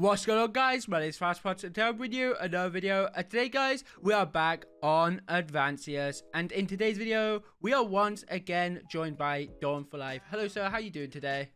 What's going on guys, my name is FastPots and today I'm with you another video. And today guys, we are back on Advancius. And in today's video, we are once again joined by Dawn for Life. Hello sir, how are you doing today?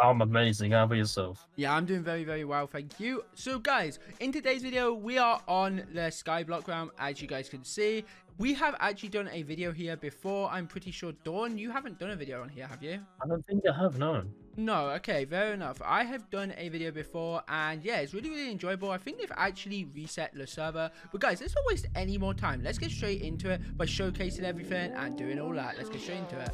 I'm amazing. How about yourself? Yeah, I'm doing very, very well, thank you. So guys, in today's video, we are on the Skyblock round, as you guys can see. We have actually done a video here before. I'm pretty sure, Dawn, you haven't done a video on here, have you? I don't think I have, no. No, okay, fair enough. I have done a video before, and yeah, it's really, really enjoyable. I think they've actually reset the server. But guys, let's not waste any more time. Let's get straight into it by showcasing everything and doing all that. Let's get straight into it.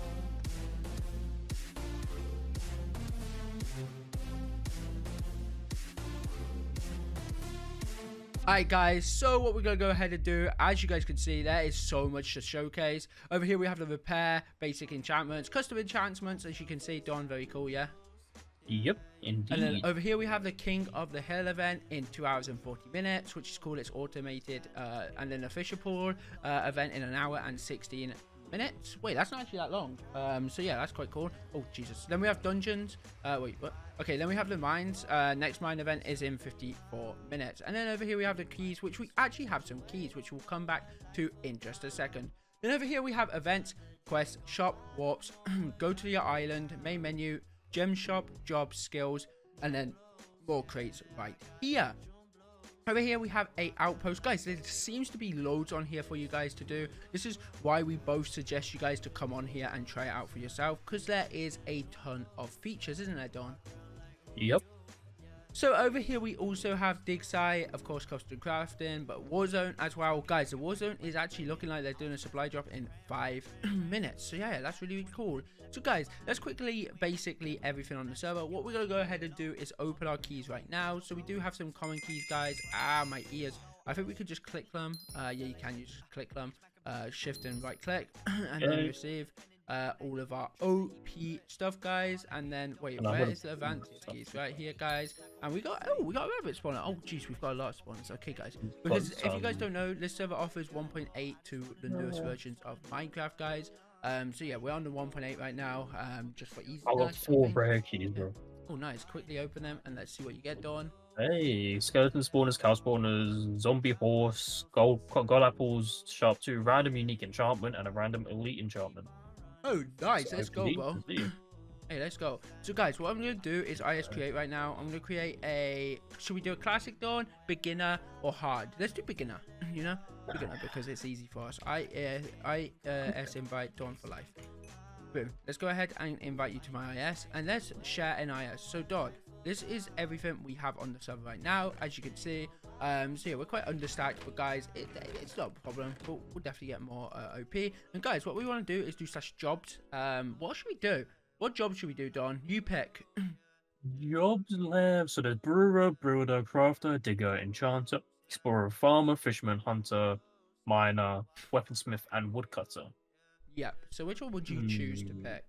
Alright guys, so what we're going to go ahead and do, as you guys can see, there is so much to showcase. Over here we have the repair, basic enchantments, custom enchantments, as you can see, Dawn, very cool, yeah? Yep, indeed. And then over here we have the King of the Hill event in 2 hours and 40 minutes, which is called its automated, uh, and then the Fisher Pool uh, event in an hour and 16 minutes. Wait, that's not actually that long. Um, so yeah, that's quite cool. Oh, Jesus. Then we have dungeons. Uh, wait, what? Okay, then we have the mines. Uh, next mine event is in 54 minutes. And then over here we have the keys, which we actually have some keys, which we'll come back to in just a second. Then over here we have events, quests, shop, warps, go to your island, main menu, gem shop, jobs, skills, and then more crates right here. Over here we have a outpost. Guys, there seems to be loads on here for you guys to do. This is why we both suggest you guys to come on here and try it out for yourself. Because there is a ton of features, isn't there, Don? Yep. So over here we also have dig site, of course custom crafting, but Warzone as well. Guys, the Warzone is actually looking like they're doing a supply drop in five minutes. So yeah, that's really, really cool. So guys, let's quickly basically everything on the server. What we're gonna go ahead and do is open our keys right now. So we do have some common keys, guys. Ah, my ears. I think we could just click them. Uh, yeah, you can. You just click them. Uh, shift and right click, and then receive uh, all of our OP stuff, guys. And then, wait, and where is the advanced keys? Right here, guys. And we got, oh, we got a rabbit spawner. Oh, jeez, we've got a lot of spawners. Okay, guys. Because if you guys don't know, this server offers 1.8 to the newest versions of Minecraft, guys. Um, so yeah, we're on the 1.8 right now, um, just for easy. I got four rare keys, bro. Oh, nice. Quickly open them and let's see what you get, Dawn. Hey, skeleton spawners, cow spawners, zombie horse, gold, gold apples, sharp two, random unique enchantment, and a random elite enchantment. Oh, nice. Let's go, bro. Hey, let's go. So, guys, what I'm going to do is IS create right now. I'm going to create a... Should we do a classic dawn, beginner, or hard? Let's do beginner, you know? Beginner, because it's easy for us. I, uh, I uh, S invite Dawn for life. Boom. Let's go ahead and invite you to my IS. And let's share an IS. So, Dawn, this is everything we have on the server right now. As you can see, um, so yeah, we're quite understacked, but guys, it, it's not a problem. We'll, we'll definitely get more uh, OP. And guys, what we want to do is do slash jobs. Um, what should we do? What job should we do, Don? You pick. jobs left. So there's brewer, brewer, crafter, digger, enchanter, explorer, farmer, fisherman, hunter, miner, weaponsmith, and woodcutter. Yep. So which one would you mm. choose to hmm. pick?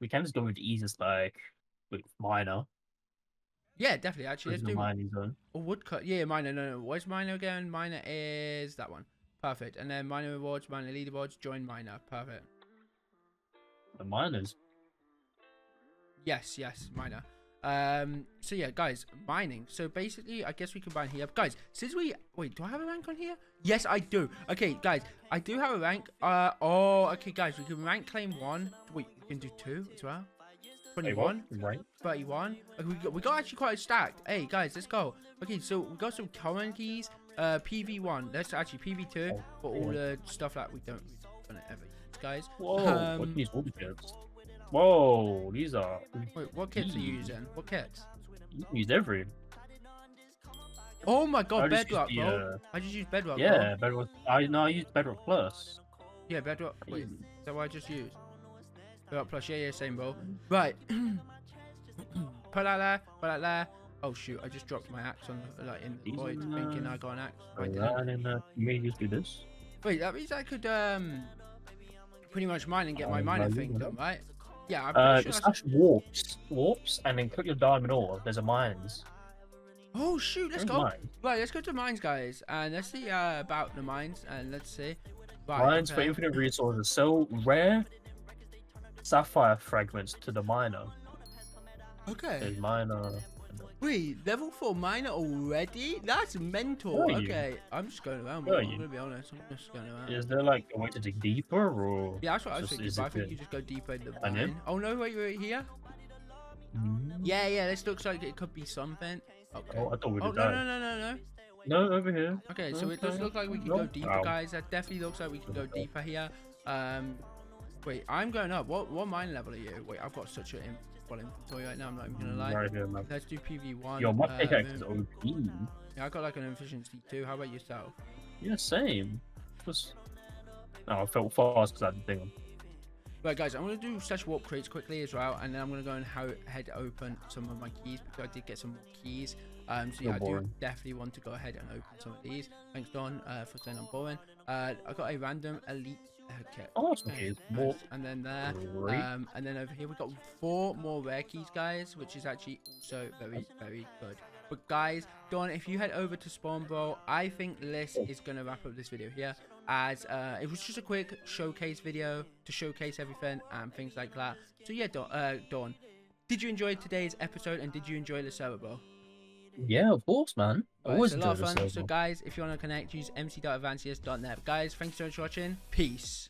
We can just go with the easiest, like with miner. Yeah, definitely. Actually, let's do mining zone. A woodcut. Yeah, miner. No, no. Where's miner again? Miner is that one. Perfect. And then miner rewards, miner leaderboards, join miner. Perfect. The miners. Yes, yes, miner. Um, so yeah, guys, mining. So basically, I guess we can combine here. Guys, since we wait, do I have a rank on here? Yes, I do. Okay, guys, I do have a rank. Uh, oh, okay, guys, we can rank claim one. Wait, we can do two as well. 21, right? 31. Okay, we, got, we got actually quite stacked. Hey, guys, let's go. Okay, so we got some common keys. Uh, PV1. That's actually PV2 oh, for all the stuff that we don't, we don't ever use, guys. Whoa, um, what these kits? Whoa, these are. Wait, what kits are you using? What kits? You use every. Oh my god, Bedrock, the, bro. Uh... I just used Bedrock. Yeah, bro. Bedrock. I no, I used Bedrock Plus. Yeah, Bedrock. Wait, is that what I just used? Bedrock Plus. Yeah, yeah, same, bro. Right. put that there. Put that there. Oh shoot! I just dropped my axe on like in the void, thinking I got an axe. Right there. And then uh, you may just do this. Wait, that means I could um pretty much mine and get my um, miner thing done, right? Yeah, I'm uh, sure slash warps, warps, and then click your diamond ore. There's a mines. Oh shoot, let's go. Mine? Right, let's go to mines, guys, and let's see uh, about the mines, and let's see. Right, mines okay. for infinite resources. So rare sapphire fragments to the miner. Okay. There's miner. Wait, level four miner already? That's mental. Are you? Okay, I'm just going around. I'm gonna be honest. I'm just going around. Is there like a way to dig deeper or? Yeah, that's what I was thinking. I think you just go deeper in the mine. Oh no, wait, wait, here. Mm. Yeah, yeah. This looks like it could be something. Okay. Oh, I thought we'd Oh no, no, no, no, no. No, over here. Okay, so it does look like we can go deeper, guys. That definitely looks like we can go deeper here. Um, wait, I'm going up. What what mine level are you? Wait, I've got such a in- full inventory right now. I'm not even gonna lie. Here, man. Let's do PV1. Yo, my uh, pickaxe is OP. Yeah, I got like an efficiency too. How about yourself? Yeah, same. Just. No, I felt fast because I had the thing on. Right, guys, I'm gonna do slash warp crates quickly as well, and then I'm gonna go and head open some of my keys because I did get some more keys. Um, so yeah, I do definitely want to go ahead and open some of these. Thanks, Don, uh, for saying I'm boring. Uh, I got a random elite haircut. Awesome Okay, keys. nice. Warp. And then there, Great. um, and then over here we've got four more rare keys, guys, which is actually also very, very good. But guys, Don, if you head over to Spawn Bro, I think this is gonna wrap up this video here, as uh, it was just a quick showcase video to showcase everything and things like that. So yeah, Don, uh, Dawn, did you enjoy today's episode and did you enjoy the server, bro? Yeah, of course, man. Right, Always it's a lot of fun. So guys, if you want to connect, use mc.advancius.net. Guys, thanks so much for watching. Peace.